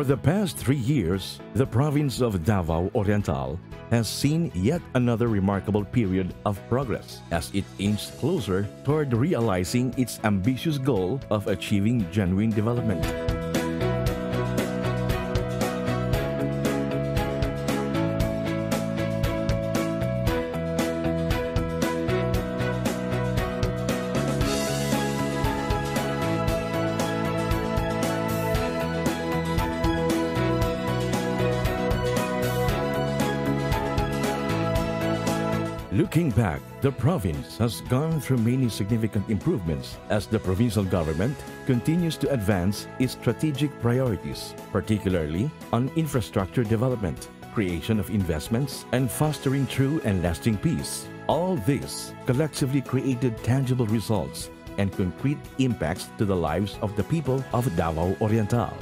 For the past three years, the province of Davao Oriental has seen yet another remarkable period of progress as it aims closer toward realizing its ambitious goal of achieving genuine development. Looking back, the province has gone through many significant improvements as the provincial government continues to advance its strategic priorities, particularly on infrastructure development, creation of investments, and fostering true and lasting peace. All this collectively created tangible results and concrete impacts to the lives of the people of Davao Oriental.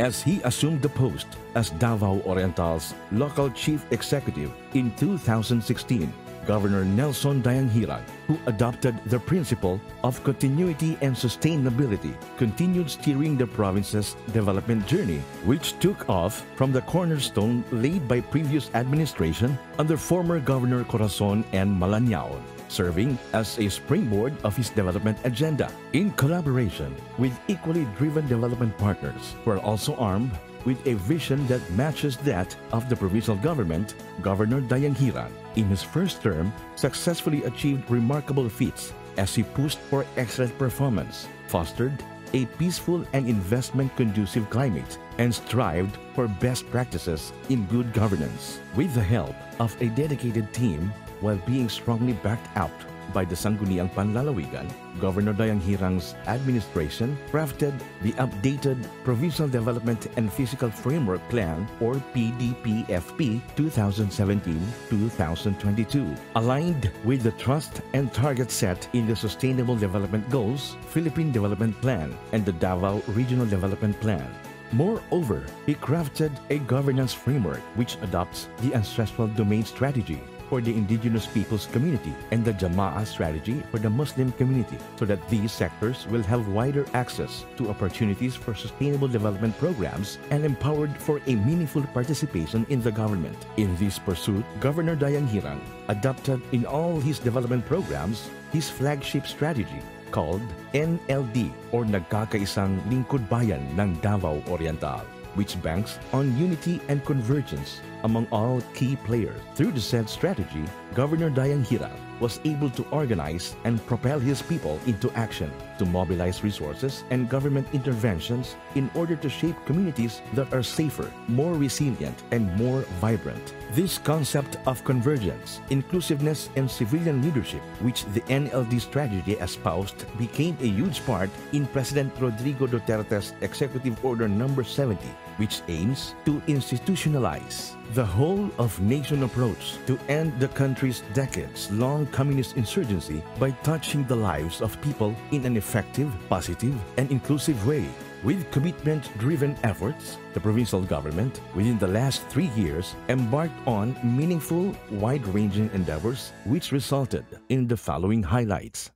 As he assumed the post as Davao Oriental's local chief executive in 2016, Governor Nelson Dayanghirang, who adopted the principle of continuity and sustainability, continued steering the province's development journey, which took off from the cornerstone laid by previous administration under former Governor Corazon and Malanyaon, serving as a springboard of his development agenda. In collaboration with equally driven development partners who are also armed with a vision that matches that of the provincial government, Governor Dayanghirang, in his first term, successfully achieved remarkable feats as he pushed for excellent performance, fostered a peaceful and investment-conducive climate, and strived for best practices in good governance. With the help of a dedicated team, while being strongly backed out by the Sangguniang Panlalawigan, Governor Dayanghirang's administration crafted the updated Provincial Development and Physical Framework Plan or PDPFP 2017-2022, aligned with the trust and target set in the Sustainable Development Goals, Philippine Development Plan, and the Davao Regional Development Plan. Moreover, he crafted a governance framework which adopts the ancestral domain strategy for the indigenous peoples community and the Jama'ah strategy for the Muslim community so that these sectors will have wider access to opportunities for sustainable development programs and empowered for a meaningful participation in the government. In this pursuit, Governor Dayanghirang adopted in all his development programs his flagship strategy called NLD or Nagkakaisang Lingkod Bayan ng Davao Oriental which banks on unity and convergence among all key players. Through the said strategy, Governor Dayanghirang was able to organize and propel his people into action to mobilize resources and government interventions in order to shape communities that are safer, more resilient, and more vibrant. This concept of convergence, inclusiveness, and civilian leadership, which the NLD strategy espoused, became a huge part in President Rodrigo Duterte's Executive Order Number 70, which aims to institutionalize the whole of nation approach to end the country's decades-long communist insurgency by touching the lives of people in an effective, positive, and inclusive way. With commitment-driven efforts, the provincial government, within the last three years, embarked on meaningful, wide-ranging endeavors which resulted in the following highlights.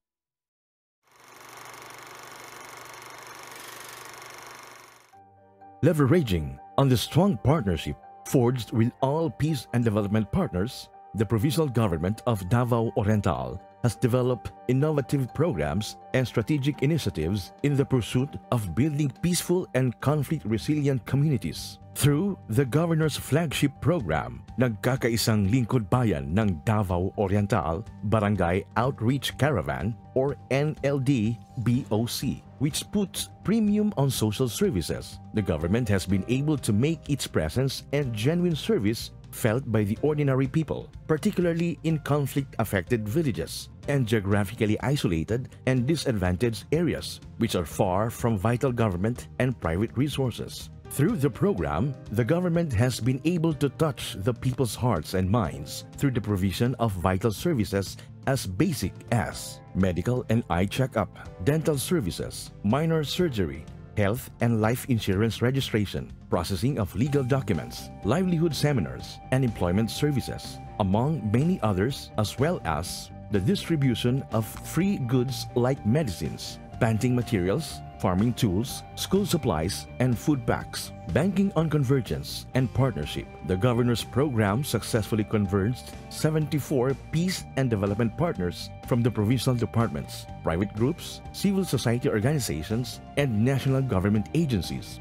Leveraging on the strong partnership forged with all peace and development partners, the provincial government of Davao Oriental has developed innovative programs and strategic initiatives in the pursuit of building peaceful and conflict-resilient communities. Through the governor's flagship program, Nagkakaisang Lingkod Bayan ng Davao Oriental Barangay Outreach Caravan or NLD-BOC, which puts premium on social services. The government has been able to make its presence and genuine service felt by the ordinary people, particularly in conflict-affected villages and geographically isolated and disadvantaged areas, which are far from vital government and private resources. Through the program, the government has been able to touch the people's hearts and minds through the provision of vital services as basic as medical and eye checkup, dental services, minor surgery, health and life insurance registration, processing of legal documents, livelihood seminars, and employment services, among many others, as well as the distribution of free goods like medicines, planting materials, farming tools, school supplies, and food packs. Banking on convergence and partnership, the governor's program successfully converged 74 peace and development partners from the provincial departments, private groups, civil society organizations, and national government agencies.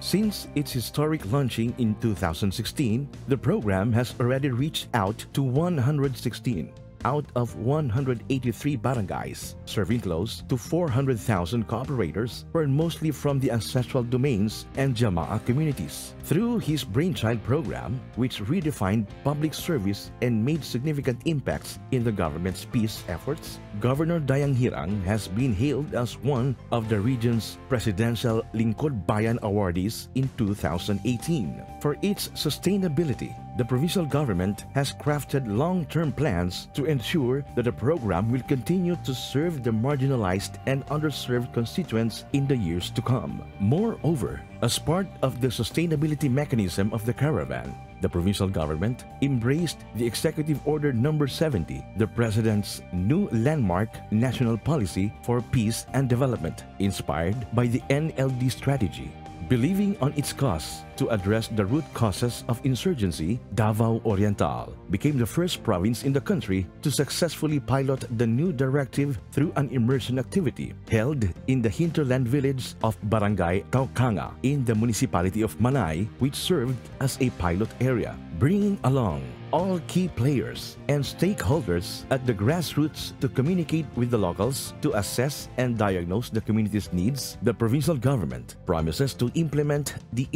Since its historic launching in 2016, the program has already reached out to 116 out of 183 barangays, serving close to 400,000 cooperators were mostly from the ancestral domains and Jama'a communities. Through his Brainchild program, which redefined public service and made significant impacts in the government's peace efforts, Governor Dayanghirang has been hailed as one of the region's presidential Lingkod Bayan awardees in 2018 for its sustainability the provincial government has crafted long-term plans to ensure that the program will continue to serve the marginalized and underserved constituents in the years to come. Moreover, as part of the sustainability mechanism of the caravan, the provincial government embraced the Executive Order Number 70, the President's new landmark national policy for peace and development, inspired by the NLD strategy. Believing on its cause to address the root causes of insurgency, Davao Oriental became the first province in the country to successfully pilot the new directive through an immersion activity held in the hinterland village of Barangay Taocanga in the municipality of Manay, which served as a pilot area, bringing along all key players and stakeholders at the grassroots to communicate with the locals to assess and diagnose the community's needs, the provincial government promises to implement the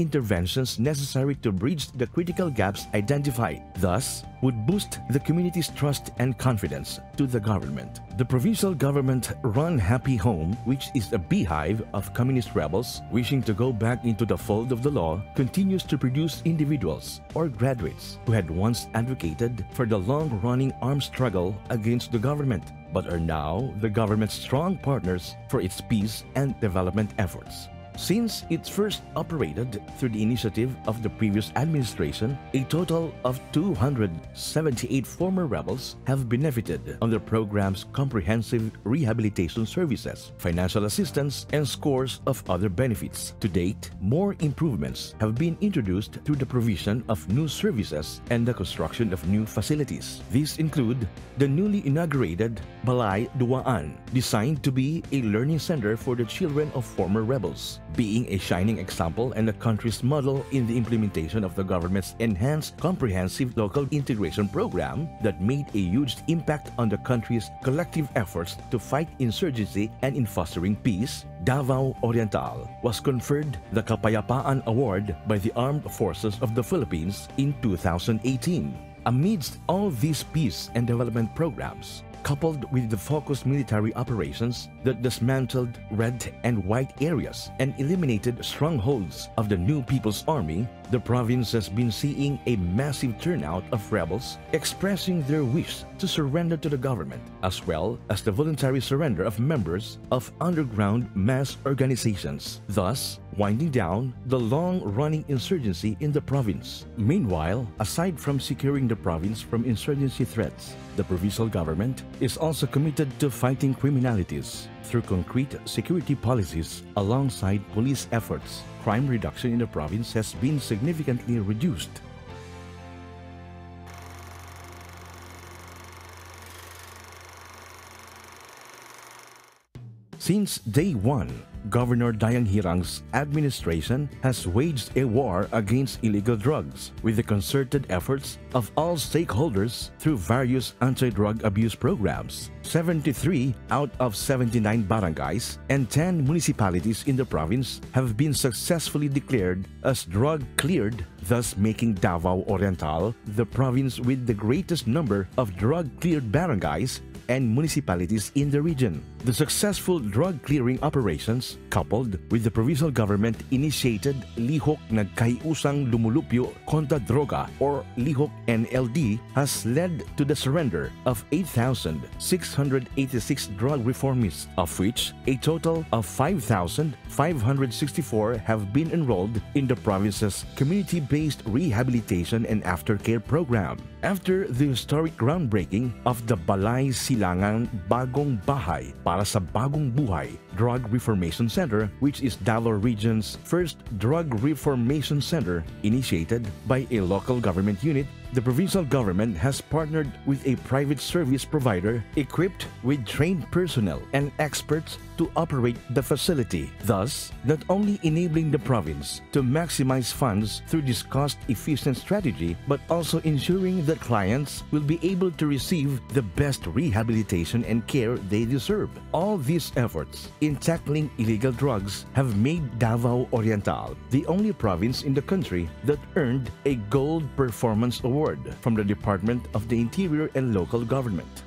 interventions necessary to bridge the critical gaps identified. Thus, would boost the community's trust and confidence to the government. The provincial government-run Happy Home, which is a beehive of communist rebels wishing to go back into the fold of the law, continues to produce individuals or graduates who had once advocated for the long-running armed struggle against the government but are now the government's strong partners for its peace and development efforts. Since it first operated through the initiative of the previous administration, a total of 278 former rebels have benefited on the program's comprehensive rehabilitation services, financial assistance, and scores of other benefits. To date, more improvements have been introduced through the provision of new services and the construction of new facilities. These include the newly inaugurated Balay Duaan, designed to be a learning center for the children of former rebels being a shining example and a country's model in the implementation of the government's enhanced comprehensive local integration program that made a huge impact on the country's collective efforts to fight insurgency and in fostering peace, Davao Oriental was conferred the Kapayapaan Award by the Armed Forces of the Philippines in 2018. Amidst all these peace and development programs, coupled with the focused military operations that dismantled red and white areas and eliminated strongholds of the new People's Army, the province has been seeing a massive turnout of rebels expressing their wish to surrender to the government, as well as the voluntary surrender of members of underground mass organizations, thus winding down the long-running insurgency in the province. Meanwhile, aside from securing the province from insurgency threats, the provincial government is also committed to fighting criminalities through concrete security policies alongside police efforts. Crime reduction in the province has been significantly reduced Since day one, Governor Dayanghirang's administration has waged a war against illegal drugs with the concerted efforts of all stakeholders through various anti-drug abuse programs. 73 out of 79 barangays and 10 municipalities in the province have been successfully declared as drug-cleared, thus making Davao Oriental the province with the greatest number of drug-cleared barangays and municipalities in the region. The successful drug clearing operations, coupled with the provincial government initiated Lihok Nagkaiusang Lumulupyo Kontra Droga or Lihok NLD, has led to the surrender of 8,686 drug reformists, of which a total of 5,564 have been enrolled in the province's community-based rehabilitation and aftercare program. After the historic groundbreaking of the Balay Silangan Bagong Bahay para sa Bagong Buhay. Drug Reformation Center, which is Davao Region's first drug reformation center initiated by a local government unit the provincial government has partnered with a private service provider equipped with trained personnel and experts to operate the facility, thus not only enabling the province to maximize funds through this cost-efficient strategy, but also ensuring that clients will be able to receive the best rehabilitation and care they deserve. All these efforts in tackling illegal drugs have made Davao Oriental the only province in the country that earned a Gold Performance Award from the Department of the Interior and Local Government.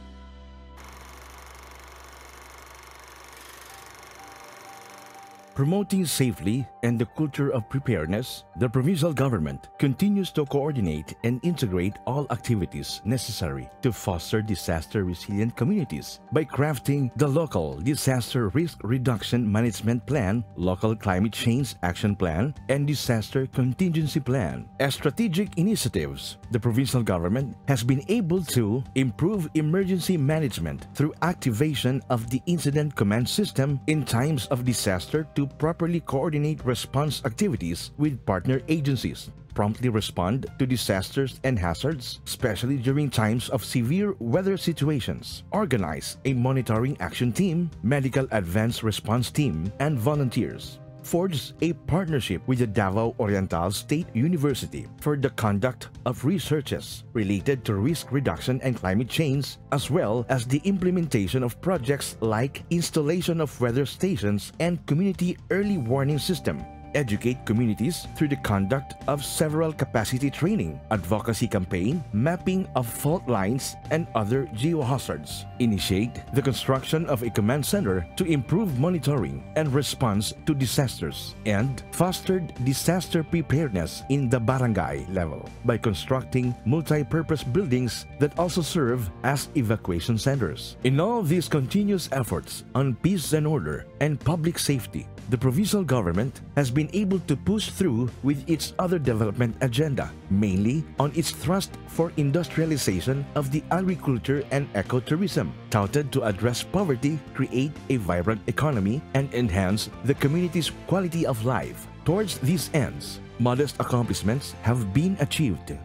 Promoting safely and the culture of preparedness, the provincial government continues to coordinate and integrate all activities necessary to foster disaster resilient communities by crafting the local disaster risk reduction management plan, local climate change action plan, and disaster contingency plan. As strategic initiatives, the provincial government has been able to improve emergency management through activation of the incident command system in times of disaster to properly coordinate response activities with partner agencies, promptly respond to disasters and hazards, especially during times of severe weather situations, organize a monitoring action team, medical advance response team, and volunteers forged a partnership with the Davao Oriental State University for the conduct of researches related to risk reduction and climate change, as well as the implementation of projects like installation of weather stations and community early warning system educate communities through the conduct of several capacity training, advocacy campaign, mapping of fault lines, and other geohazards. Initiate the construction of a command center to improve monitoring and response to disasters, and fostered disaster preparedness in the barangay level by constructing multi-purpose buildings that also serve as evacuation centers. In all these continuous efforts on peace and order and public safety, the provincial government has been able to push through with its other development agenda, mainly on its thrust for industrialization of the agriculture and ecotourism, touted to address poverty, create a vibrant economy, and enhance the community's quality of life. Towards these ends, modest accomplishments have been achieved.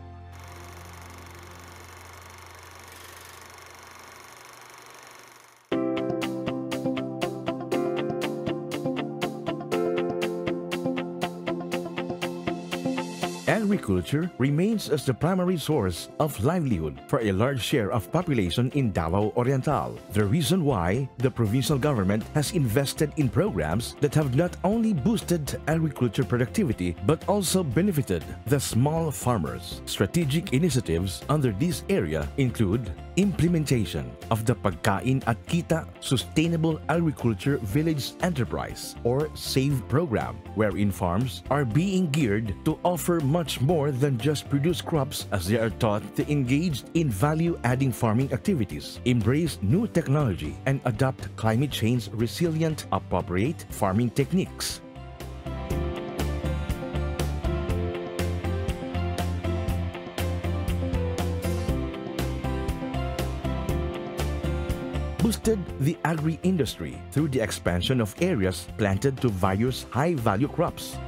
Agriculture remains as the primary source of livelihood for a large share of population in Davao Oriental. The reason why the provincial government has invested in programs that have not only boosted agriculture productivity but also benefited the small farmers. Strategic initiatives under this area include implementation of the Pagkain at Kita Sustainable Agriculture Village Enterprise or SAVE program, wherein farms are being geared to offer much more than just produce crops as they are taught to engage in value-adding farming activities, embrace new technology, and adopt climate change resilient appropriate farming techniques. Boosted the agri-industry through the expansion of areas planted to various high-value crops.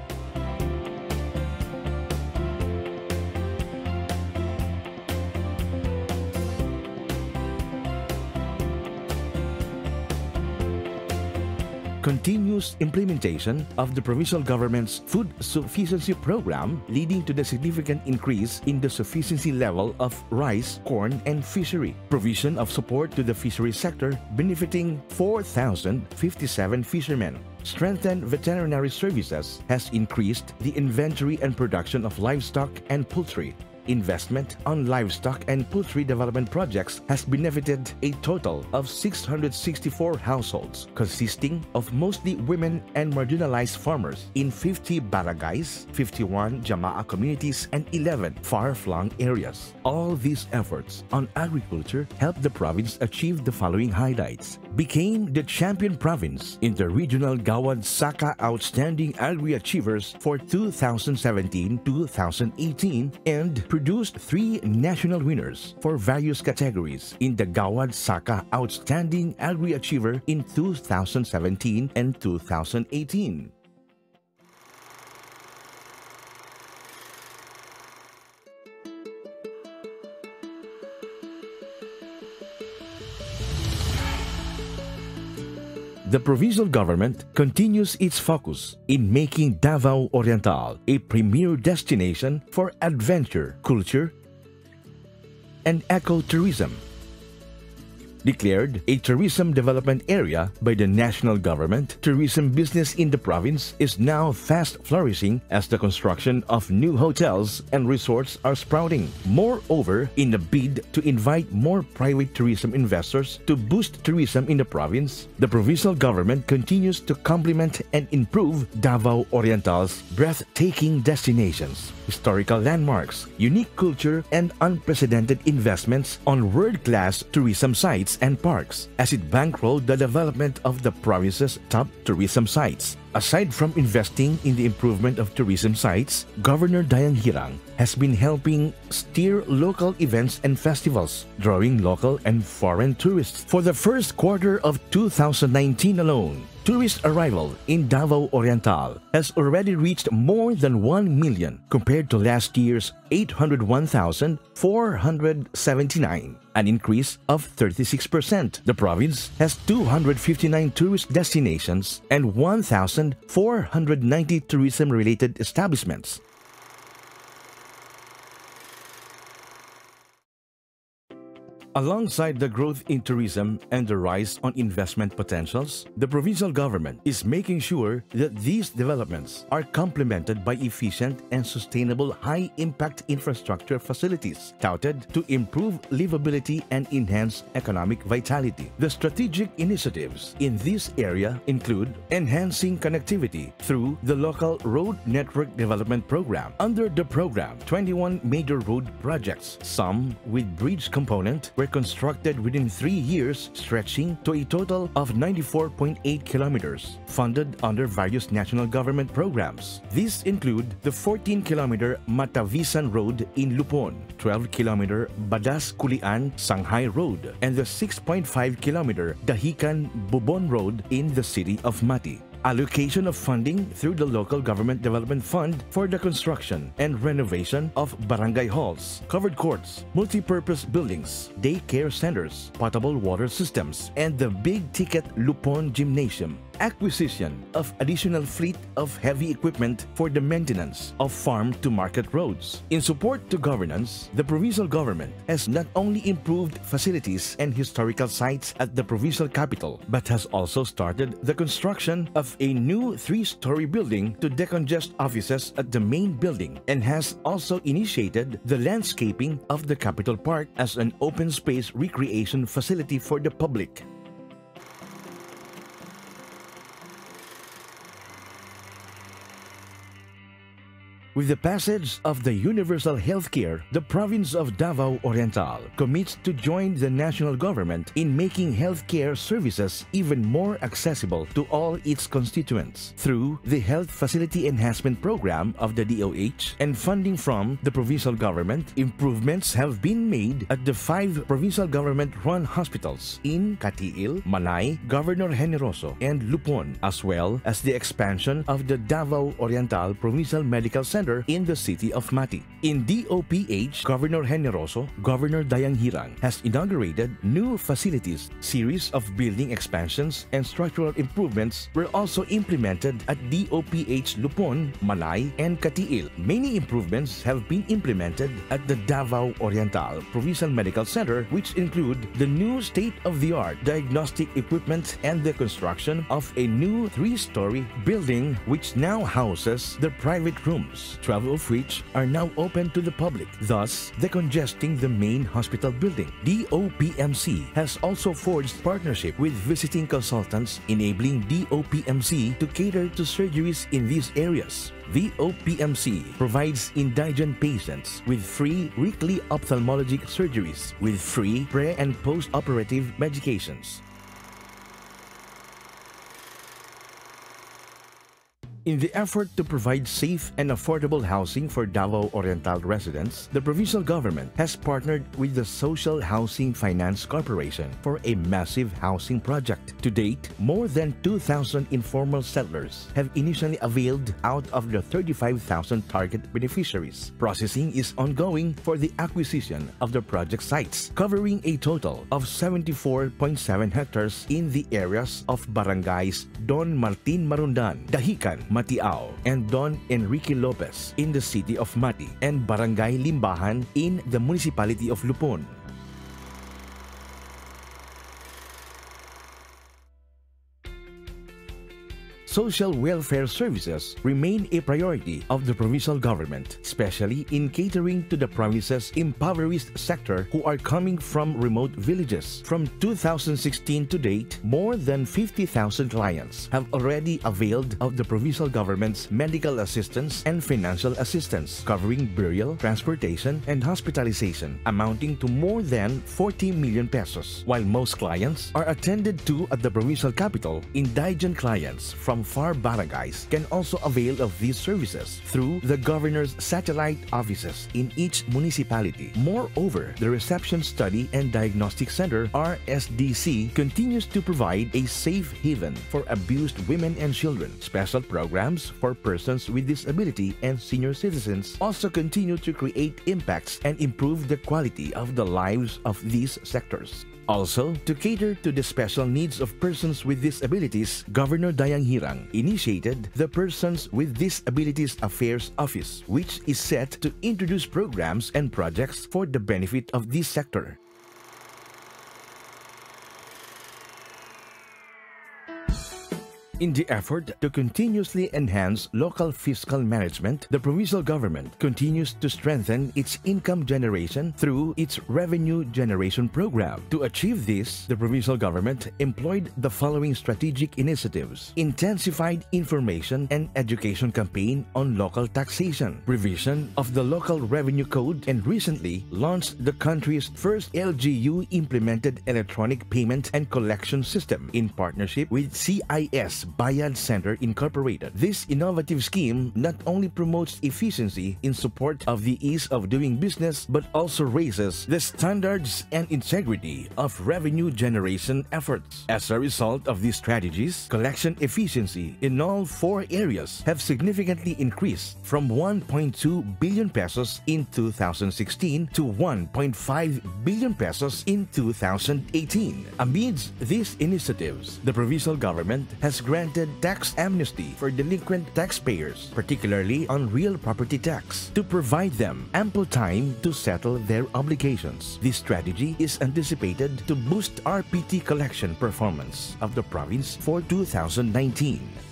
Implementation of the provincial government's food sufficiency program leading to the significant increase in the sufficiency level of rice, corn, and fishery. Provision of support to the fishery sector benefiting 4,057 fishermen. Strengthened veterinary services has increased the inventory and production of livestock and poultry investment on livestock and poultry development projects has benefited a total of 664 households, consisting of mostly women and marginalized farmers in 50 barangays, 51 Jama'a communities, and 11 far-flung areas. All these efforts on agriculture helped the province achieve the following highlights. Became the champion province in the regional Gawad Saka Outstanding Agri Achievers for 2017-2018 and produced three national winners for various categories in the Gawad Saka Outstanding Agri-Achiever in 2017 and 2018. The provincial government continues its focus in making Davao Oriental a premier destination for adventure, culture, and ecotourism Declared a tourism development area by the national government, tourism business in the province is now fast flourishing as the construction of new hotels and resorts are sprouting. Moreover, in a bid to invite more private tourism investors to boost tourism in the province, the provincial government continues to complement and improve Davao Oriental's breathtaking destinations historical landmarks, unique culture, and unprecedented investments on world-class tourism sites and parks as it bankrolled the development of the province's top tourism sites. Aside from investing in the improvement of tourism sites, Governor Dayanghirang has been helping steer local events and festivals, drawing local and foreign tourists. For the first quarter of 2019 alone, tourist arrival in Davao Oriental has already reached more than 1 million compared to last year's 801,479, an increase of 36%. The province has 259 tourist destinations and 1,490 tourism-related establishments, Alongside the growth in tourism and the rise on investment potentials, the provincial government is making sure that these developments are complemented by efficient and sustainable high-impact infrastructure facilities touted to improve livability and enhance economic vitality. The strategic initiatives in this area include enhancing connectivity through the local road network development program. Under the program, 21 major road projects, some with bridge component, were constructed within three years, stretching to a total of 94.8 kilometers, funded under various national government programs. These include the 14-kilometer Matavisan Road in Lupon, 12-kilometer Badas Culian Sanghay Road, and the 6.5-kilometer Dahican Bobon Road in the city of Mati allocation of funding through the Local Government Development Fund for the construction and renovation of barangay halls, covered courts, multi-purpose buildings, daycare centers, potable water systems, and the big-ticket Lupon Gymnasium acquisition of additional fleet of heavy equipment for the maintenance of farm-to-market roads. In support to governance, the provincial government has not only improved facilities and historical sites at the provincial capital, but has also started the construction of a new three-story building to decongest offices at the main building and has also initiated the landscaping of the capital park as an open space recreation facility for the public. With the passage of the universal healthcare, the province of Davao Oriental commits to join the national government in making healthcare services even more accessible to all its constituents through the Health Facility Enhancement Program of the DOH and funding from the provincial government. Improvements have been made at the five provincial government-run hospitals in Cateel, Manay, Governor Generoso, and Lupon, as well as the expansion of the Davao Oriental Provincial Medical Center Center in the city of Mati. In DOPH, Governor Generoso, Governor Dayanghirang has inaugurated new facilities. Series of building expansions and structural improvements were also implemented at DOPH Lupon, Manay, and Cateel. Many improvements have been implemented at the Davao Oriental Provincial Medical Center, which include the new state-of-the-art diagnostic equipment and the construction of a new three-story building which now houses the private rooms. 12 of which are now open to the public, thus decongesting the main hospital building. DOPMC has also forged partnership with visiting consultants, enabling DOPMC to cater to surgeries in these areas. DOPMC provides indigent patients with free weekly ophthalmologic surgeries with free pre- and post-operative medications. In the effort to provide safe and affordable housing for Davao Oriental residents, the provincial government has partnered with the Social Housing Finance Corporation for a massive housing project. To date, more than 2,000 informal settlers have initially availed out of the 35,000 target beneficiaries. Processing is ongoing for the acquisition of the project sites, covering a total of 74.7 hectares in the areas of barangays Don Martin Marundan, Dahican, Matiao, and Don Enrique Lopez in the city of Mati and Barangay Limbahan in the municipality of Lupon. Social welfare services remain a priority of the provincial government, especially in catering to the province's impoverished sector who are coming from remote villages. From 2016 to date, more than 50,000 clients have already availed of the provincial government's medical assistance and financial assistance, covering burial, transportation, and hospitalization, amounting to more than 40 million pesos, while most clients are attended to at the provincial capital, indigent clients from far barangays can also avail of these services through the governor's satellite offices in each municipality. Moreover, the Reception Study and Diagnostic Center RSDC continues to provide a safe haven for abused women and children. Special programs for persons with disability and senior citizens also continue to create impacts and improve the quality of the lives of these sectors. Also, to cater to the special needs of persons with disabilities, Governor Dayanghirang initiated the Persons with Disabilities Affairs Office, which is set to introduce programs and projects for the benefit of this sector. In the effort to continuously enhance local fiscal management, the provincial government continues to strengthen its income generation through its revenue generation program. To achieve this, the provincial government employed the following strategic initiatives. Intensified information and education campaign on local taxation, revision of the local revenue code, and recently launched the country's first LGU implemented electronic payment and collection system in partnership with CIS Bayad Center Incorporated. This innovative scheme not only promotes efficiency in support of the ease of doing business but also raises the standards and integrity of revenue generation efforts. As a result of these strategies, collection efficiency in all four areas have significantly increased from 1.2 billion pesos in 2016 to 1.5 billion pesos in 2018. Amidst these initiatives, the provincial government has granted tax amnesty for delinquent taxpayers, particularly on real property tax, to provide them ample time to settle their obligations. This strategy is anticipated to boost RPT collection performance of the province for 2019.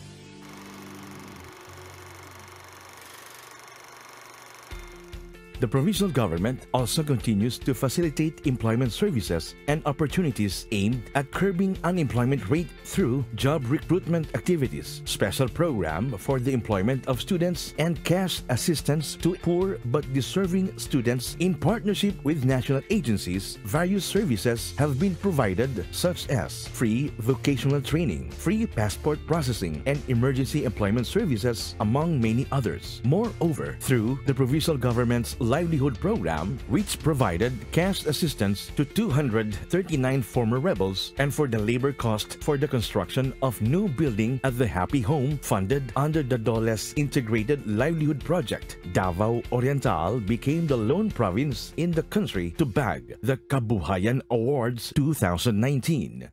The provincial government also continues to facilitate employment services and opportunities aimed at curbing unemployment rate through job recruitment activities, special program for the employment of students, and cash assistance to poor but deserving students in partnership with national agencies. Various services have been provided such as free vocational training, free passport processing, and emergency employment services, among many others. Moreover, through the provincial government's livelihood program, which provided cash assistance to 239 former rebels and for the labor cost for the construction of new building at the Happy Home funded under the DOLE's Integrated Livelihood Project. Davao Oriental became the lone province in the country to bag the Kabuhayan Awards 2019.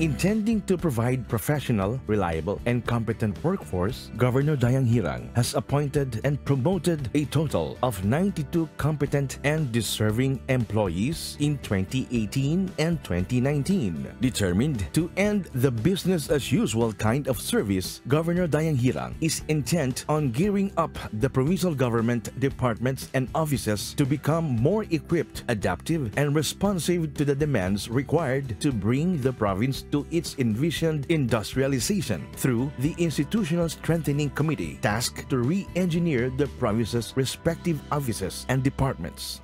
Intending to provide professional, reliable, and competent workforce, Governor Dayanghirang has appointed and promoted a total of 92 competent and deserving employees in 2018 and 2019. Determined to end the business-as-usual kind of service, Governor Dayanghirang is intent on gearing up the provincial government departments and offices to become more equipped, adaptive, and responsive to the demands required to bring the province to its envisioned industrialization through the Institutional Strengthening Committee tasked to re-engineer the province's respective offices and departments.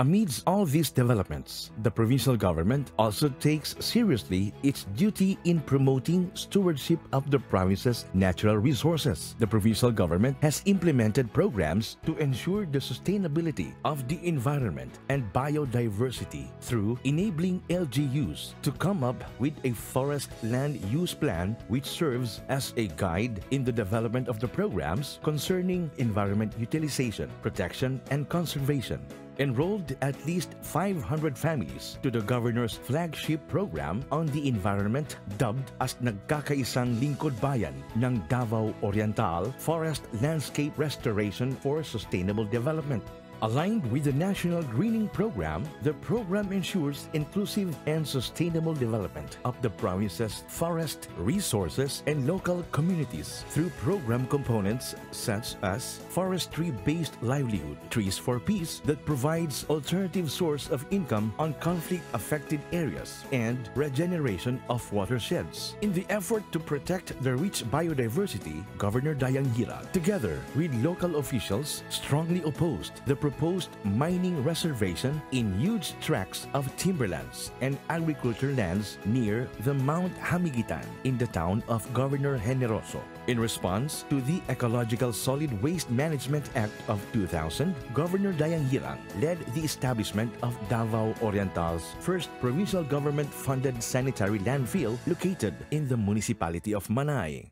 Amidst all these developments, the provincial government also takes seriously its duty in promoting stewardship of the province's natural resources. The provincial government has implemented programs to ensure the sustainability of the environment and biodiversity through enabling LGUs to come up with a forest land use plan which serves as a guide in the development of the programs concerning environment utilization, protection, and conservation enrolled at least 500 families to the governor's flagship program on the environment dubbed as Nagkakaisang Lingkod Bayan ng Davao Oriental Forest Landscape Restoration for Sustainable Development. Aligned with the National Greening Program, the program ensures inclusive and sustainable development of the province's forest resources and local communities through program components such as forestry-based livelihood, Trees for Peace that provides alternative source of income on conflict-affected areas, and regeneration of watersheds. In the effort to protect the rich biodiversity, Governor Dayanghirang, together with local officials, strongly opposed the proposed mining reservation in huge tracts of timberlands and agriculture lands near the Mount Hamiguitan in the town of Governor Generoso. In response to the Ecological Solid Waste Management Act of 2000, Governor Dayanghirang led the establishment of Davao Oriental's first provincial government-funded sanitary landfill located in the municipality of Manay.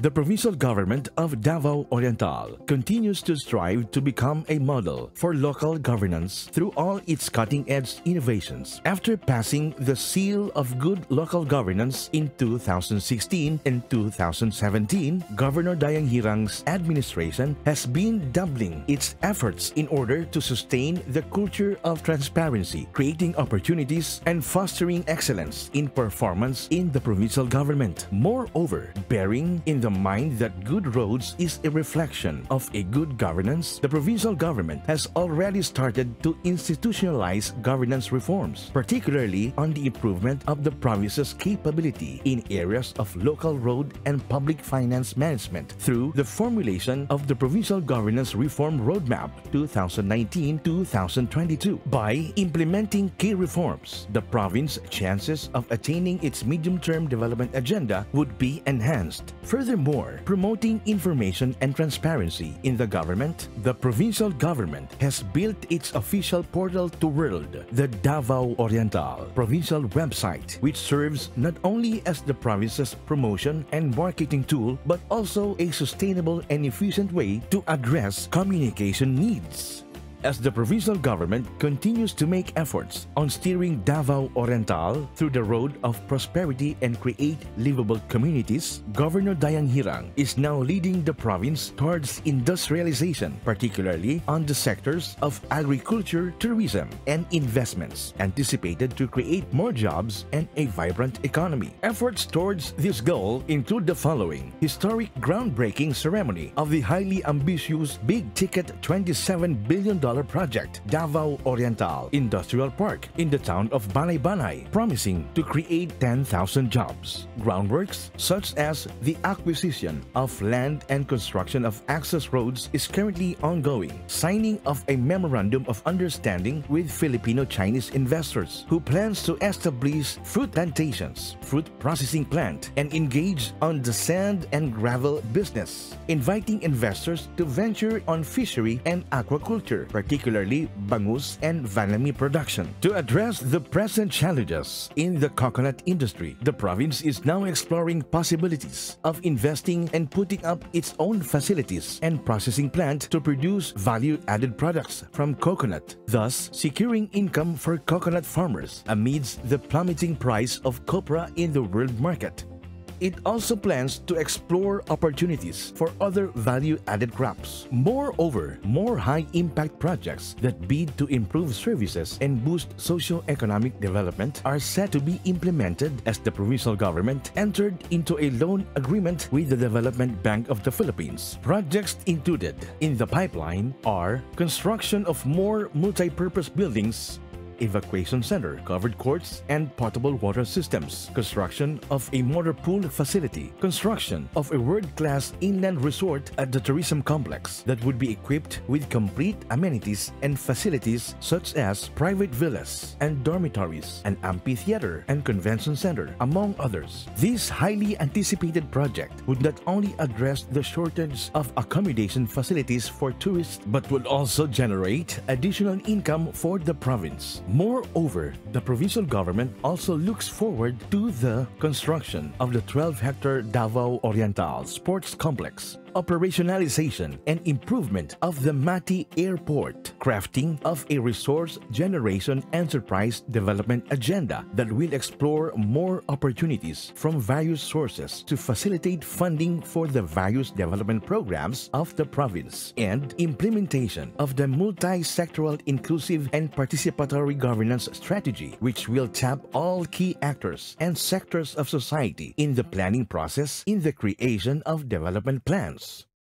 The provincial government of Davao Oriental continues to strive to become a model for local governance through all its cutting-edge innovations. After passing the Seal of Good Local Governance in 2016 and 2017, Governor Dayanghirang's administration has been doubling its efforts in order to sustain the culture of transparency, creating opportunities and fostering excellence in performance in the provincial government. Moreover, bearing in the the mind that good roads is a reflection of a good governance, the provincial government has already started to institutionalize governance reforms, particularly on the improvement of the province's capability in areas of local road and public finance management through the formulation of the Provincial Governance Reform Roadmap 2019-2022. By implementing key reforms, the province's chances of attaining its medium-term development agenda would be enhanced. Further Furthermore, promoting information and transparency in the government, the provincial government has built its official portal to world, the Davao Oriental provincial website, which serves not only as the province's promotion and marketing tool, but also a sustainable and efficient way to address communication needs. As the provincial government continues to make efforts on steering Davao Oriental through the road of prosperity and create livable communities, Governor Dayanghirang is now leading the province towards industrialization, particularly on the sectors of agriculture, tourism, and investments, anticipated to create more jobs and a vibrant economy. Efforts towards this goal include the following historic groundbreaking ceremony of the highly ambitious big ticket $27 billion project, Davao Oriental Industrial Park in the town of Banay-Banay, promising to create 10,000 jobs. Groundworks such as the acquisition of land and construction of access roads is currently ongoing. Signing of a memorandum of understanding with Filipino-Chinese investors who plans to establish fruit plantations, fruit processing plant, and engage on the sand and gravel business, inviting investors to venture on fishery and aquaculture, particularly bangus and vannamei production. To address the present challenges in the coconut industry, the province is now exploring possibilities of investing and putting up its own facilities and processing plant to produce value-added products from coconut, thus securing income for coconut farmers amidst the plummeting price of copra in the world market. It also plans to explore opportunities for other value-added crops. Moreover, more high-impact projects that bid to improve services and boost socio-economic development are set to be implemented as the provincial government entered into a loan agreement with the Development Bank of the Philippines. Projects included in the pipeline are construction of more multi-purpose buildings evacuation center, covered courts, and potable water systems, construction of a motor pool facility, construction of a world-class inland resort at the tourism complex that would be equipped with complete amenities and facilities such as private villas and dormitories, an amphitheater and convention center, among others. This highly anticipated project would not only address the shortage of accommodation facilities for tourists but would also generate additional income for the province. Moreover, the provincial government also looks forward to the construction of the 12-hectare Davao Oriental Sports Complex operationalization and improvement of the Mati Airport, crafting of a resource generation enterprise development agenda that will explore more opportunities from various sources to facilitate funding for the various development programs of the province, and implementation of the multi-sectoral inclusive and participatory governance strategy, which will tap all key actors and sectors of society in the planning process in the creation of development plans difference.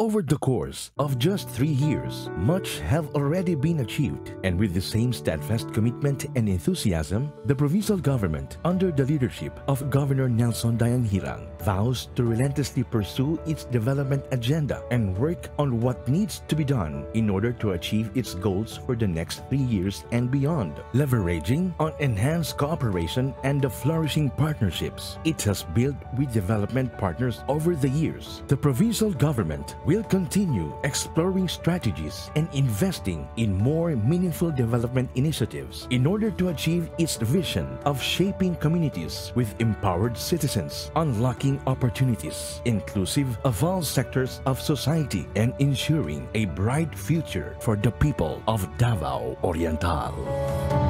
Over the course of just three years, much have already been achieved, and with the same steadfast commitment and enthusiasm, the provincial government, under the leadership of Governor Nelson Dayanghirang, vows to relentlessly pursue its development agenda and work on what needs to be done in order to achieve its goals for the next three years and beyond, leveraging on enhanced cooperation and the flourishing partnerships it has built with development partners over the years. The provincial government will continue exploring strategies and investing in more meaningful development initiatives in order to achieve its vision of shaping communities with empowered citizens, unlocking opportunities inclusive of all sectors of society and ensuring a bright future for the people of Davao Oriental.